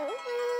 Uhum.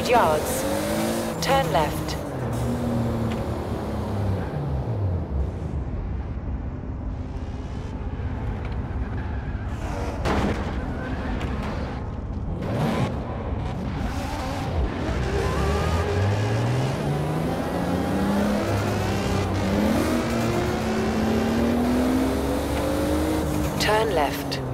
400 yards, turn left. Turn left.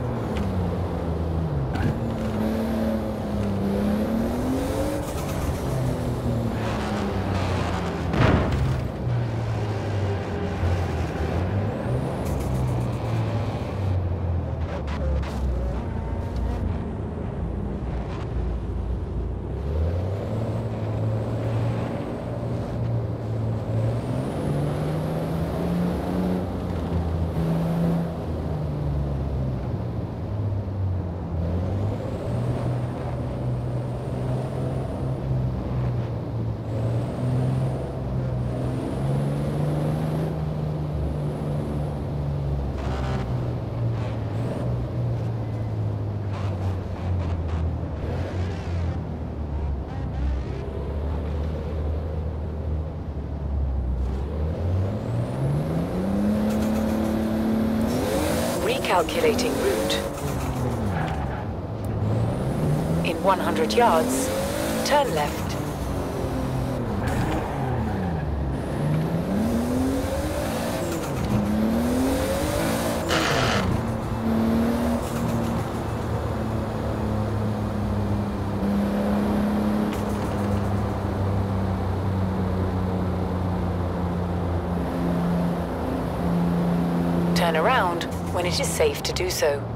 Calculating route. In 100 yards, turn left. turn around when it is safe to do so.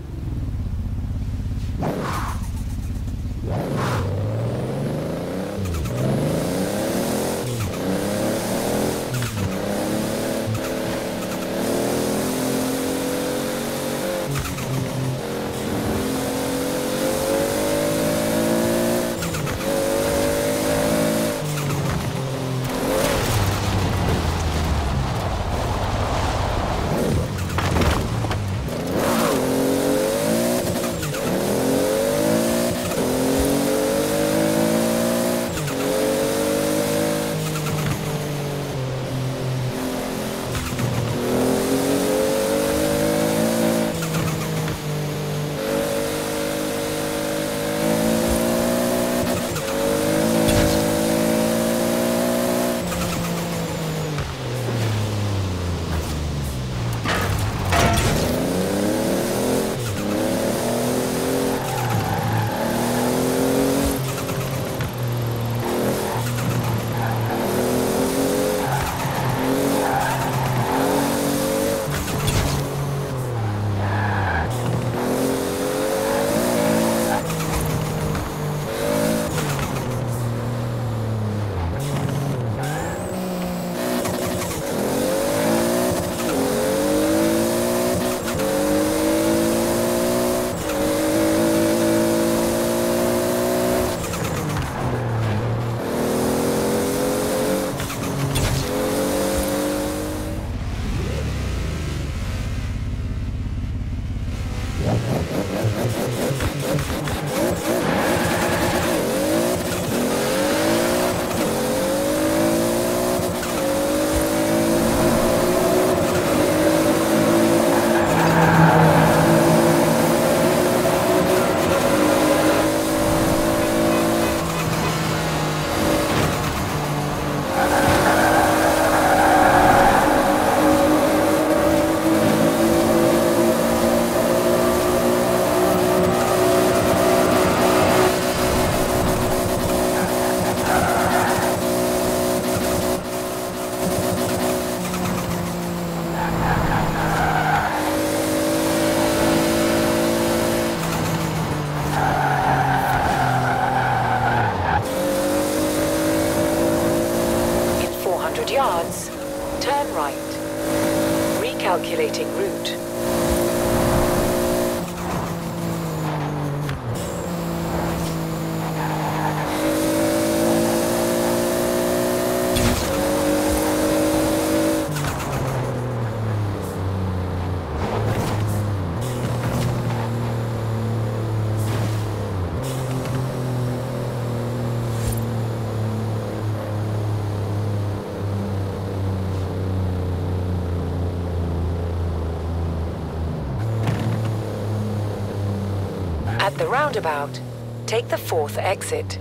At the roundabout, take the fourth exit.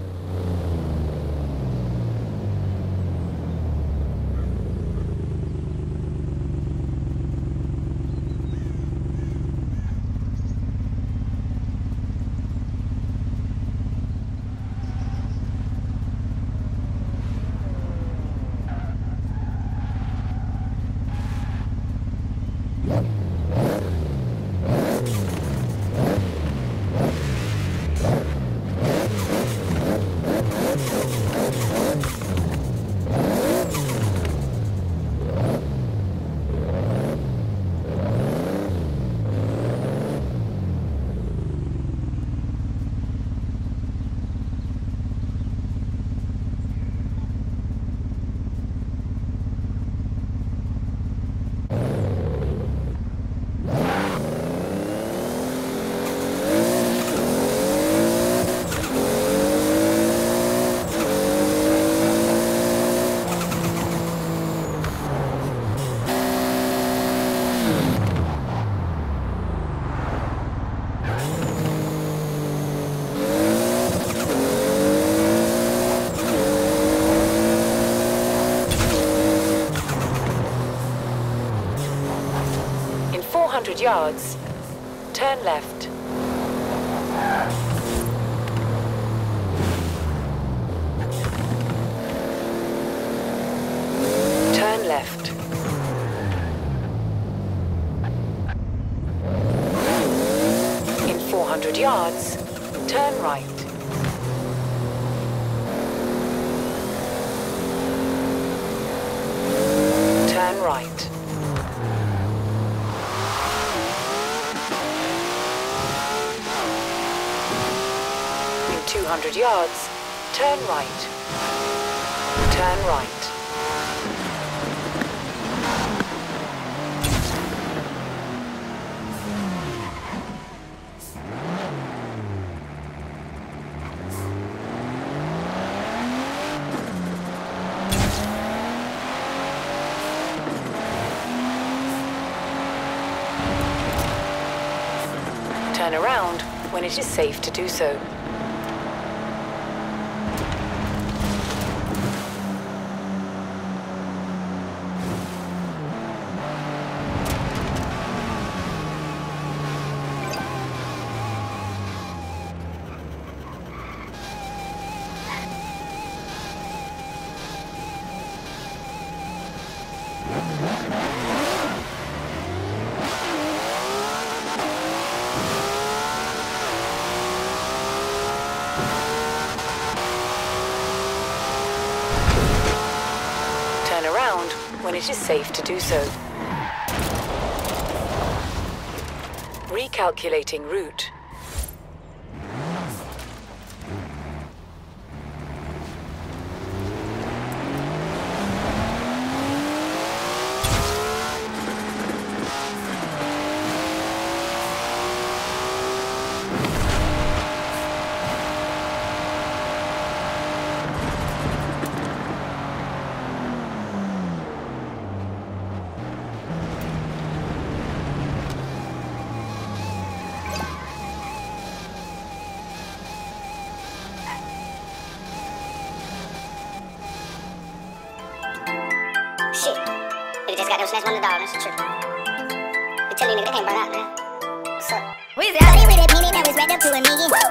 200 yards, turn left. Turn left. In 400 yards, 200 yards, turn right. Turn right. Turn around when it is safe to do so. It is safe to do so. Recalculating route. Them snatched I with a penny that was wrapped up to a million.